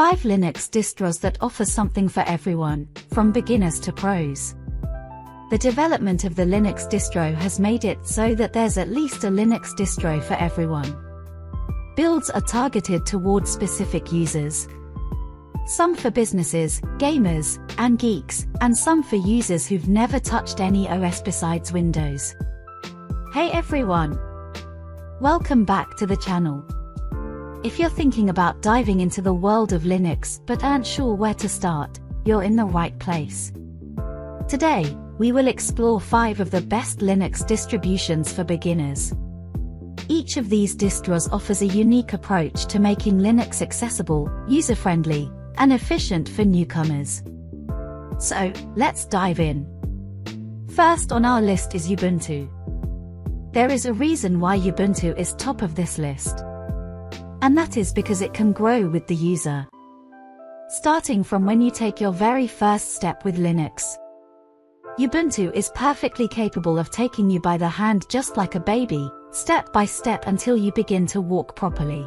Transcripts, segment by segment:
5 Linux distros that offer something for everyone, from beginners to pros. The development of the Linux distro has made it so that there's at least a Linux distro for everyone. Builds are targeted towards specific users. Some for businesses, gamers, and geeks, and some for users who've never touched any OS besides Windows. Hey everyone! Welcome back to the channel. If you're thinking about diving into the world of Linux but aren't sure where to start, you're in the right place. Today, we will explore 5 of the best Linux distributions for beginners. Each of these distros offers a unique approach to making Linux accessible, user-friendly, and efficient for newcomers. So, let's dive in. First on our list is Ubuntu. There is a reason why Ubuntu is top of this list and that is because it can grow with the user. Starting from when you take your very first step with Linux. Ubuntu is perfectly capable of taking you by the hand just like a baby, step by step until you begin to walk properly.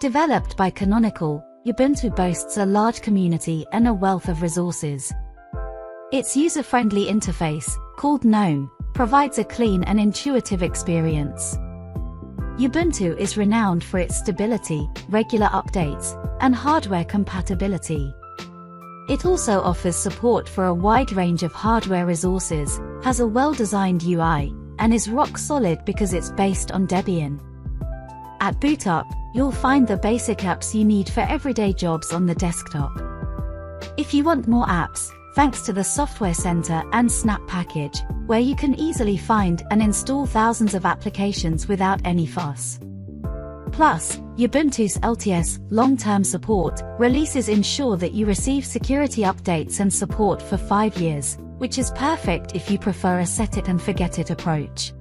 Developed by Canonical, Ubuntu boasts a large community and a wealth of resources. Its user-friendly interface, called GNOME, provides a clean and intuitive experience. Ubuntu is renowned for its stability, regular updates, and hardware compatibility. It also offers support for a wide range of hardware resources, has a well-designed UI, and is rock solid because it's based on Debian. At boot up, you'll find the basic apps you need for everyday jobs on the desktop. If you want more apps, thanks to the Software Center and Snap package, where you can easily find and install thousands of applications without any fuss. Plus, Ubuntu's LTS long-term support releases ensure that you receive security updates and support for 5 years, which is perfect if you prefer a set-it-and-forget-it approach.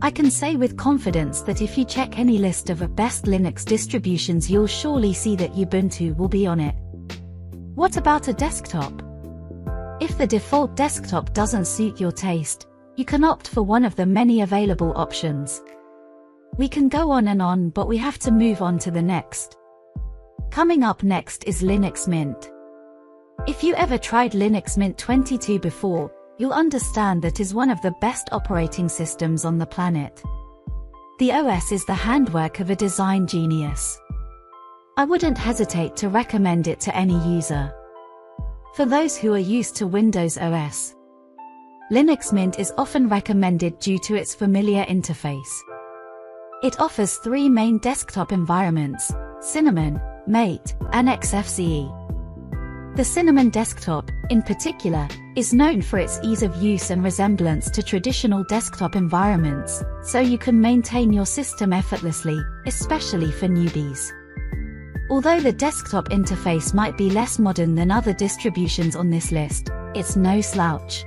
I can say with confidence that if you check any list of best Linux distributions you'll surely see that Ubuntu will be on it. What about a desktop? If the default desktop doesn't suit your taste, you can opt for one of the many available options. We can go on and on but we have to move on to the next. Coming up next is Linux Mint. If you ever tried Linux Mint 22 before, you'll understand that is one of the best operating systems on the planet. The OS is the handwork of a design genius. I wouldn't hesitate to recommend it to any user. For those who are used to Windows OS, Linux Mint is often recommended due to its familiar interface. It offers three main desktop environments, Cinnamon, Mate, and XFCE. The Cinnamon desktop, in particular, is known for its ease of use and resemblance to traditional desktop environments, so you can maintain your system effortlessly, especially for newbies. Although the desktop interface might be less modern than other distributions on this list, it's no slouch.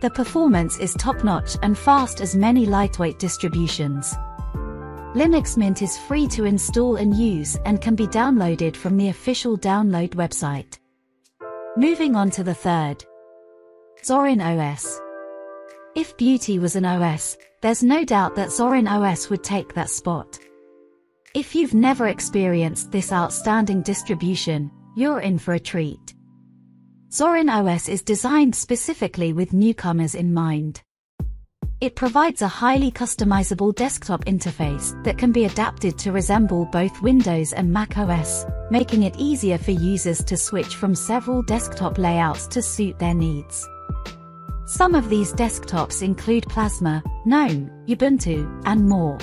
The performance is top-notch and fast as many lightweight distributions. Linux Mint is free to install and use and can be downloaded from the official download website. Moving on to the third. Zorin OS. If Beauty was an OS, there's no doubt that Zorin OS would take that spot. If you've never experienced this outstanding distribution, you're in for a treat. Zorin OS is designed specifically with newcomers in mind. It provides a highly customizable desktop interface that can be adapted to resemble both Windows and Mac OS, making it easier for users to switch from several desktop layouts to suit their needs. Some of these desktops include Plasma, GNOME, Ubuntu, and more.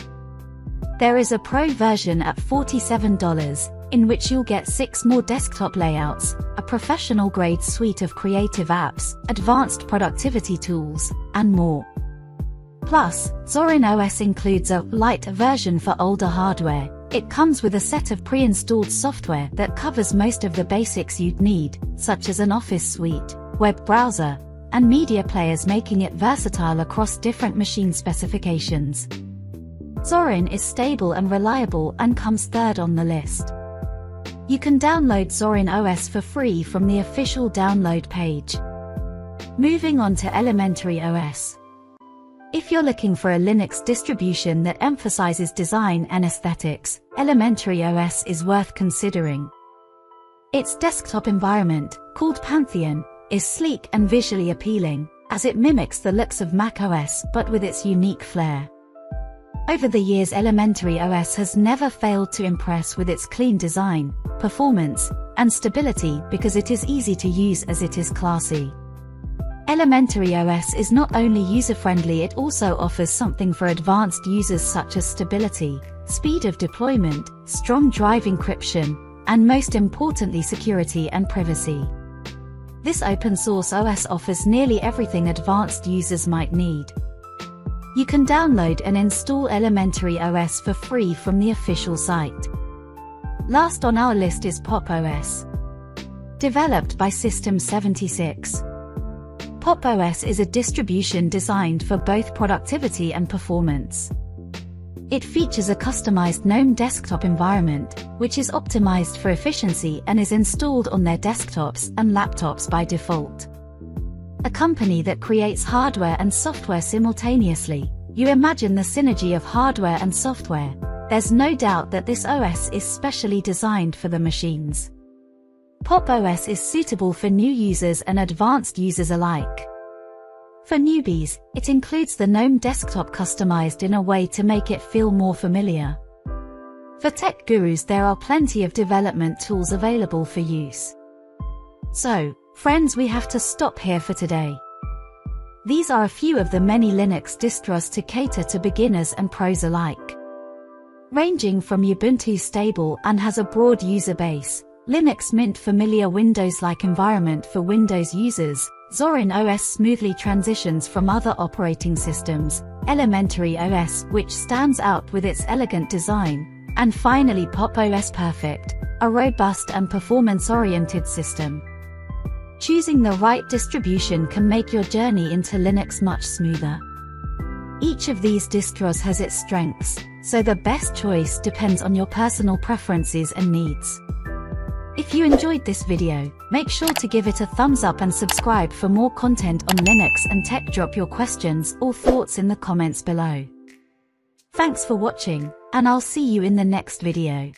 There is a Pro version at $47, in which you'll get 6 more desktop layouts, a professional-grade suite of creative apps, advanced productivity tools, and more. Plus, Zorin OS includes a light version for older hardware. It comes with a set of pre-installed software that covers most of the basics you'd need, such as an office suite, web browser, and media players making it versatile across different machine specifications. Zorin is stable and reliable and comes third on the list. You can download Zorin OS for free from the official download page. Moving on to Elementary OS. If you're looking for a Linux distribution that emphasizes design and aesthetics, Elementary OS is worth considering. Its desktop environment, called Pantheon, is sleek and visually appealing, as it mimics the looks of macOS but with its unique flair. Over the years Elementary OS has never failed to impress with its clean design, performance, and stability because it is easy to use as it is classy. Elementary OS is not only user-friendly it also offers something for advanced users such as stability, speed of deployment, strong drive encryption, and most importantly security and privacy. This open source OS offers nearly everything advanced users might need. You can download and install Elementary OS for free from the official site. Last on our list is Pop! OS. Developed by System 76. Pop! OS is a distribution designed for both productivity and performance. It features a customized GNOME desktop environment, which is optimized for efficiency and is installed on their desktops and laptops by default. A company that creates hardware and software simultaneously, you imagine the synergy of hardware and software. There's no doubt that this OS is specially designed for the machines. Pop! OS is suitable for new users and advanced users alike. For newbies, it includes the GNOME desktop customized in a way to make it feel more familiar. For tech gurus there are plenty of development tools available for use. So, friends we have to stop here for today. These are a few of the many Linux distros to cater to beginners and pros alike. Ranging from Ubuntu stable and has a broad user base, Linux Mint familiar Windows-like environment for Windows users, Zorin OS smoothly transitions from other operating systems, Elementary OS which stands out with its elegant design, and finally Pop! OS Perfect, a robust and performance-oriented system. Choosing the right distribution can make your journey into Linux much smoother. Each of these distros has its strengths, so the best choice depends on your personal preferences and needs. If you enjoyed this video, make sure to give it a thumbs up and subscribe for more content on Linux and tech drop your questions or thoughts in the comments below. Thanks for watching, and I'll see you in the next video.